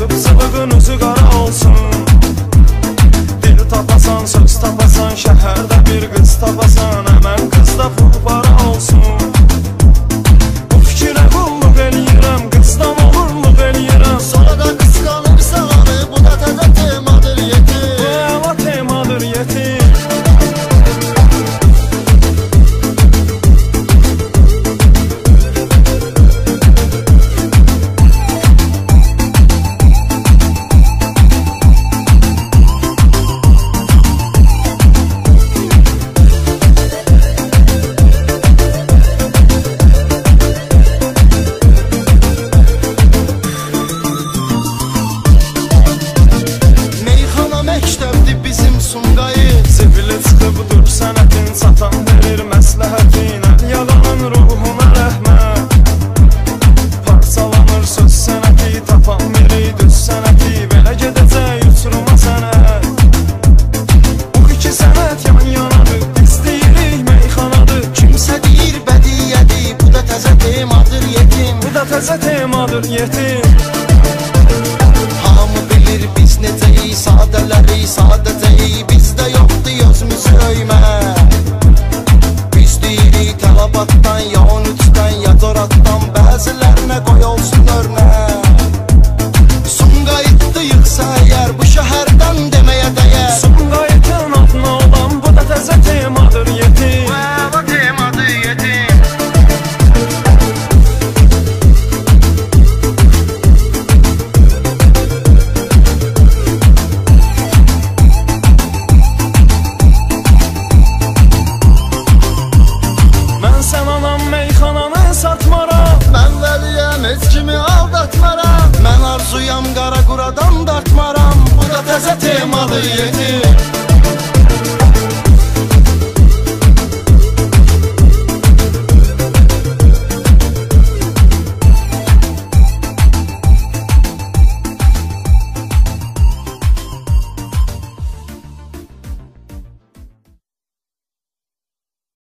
kasıb Sabıqın üzü qara olsun. Dil tapasan, söz tapasan Şəhərdə bir qız tapasan. herkese temadır yetim. taze temalı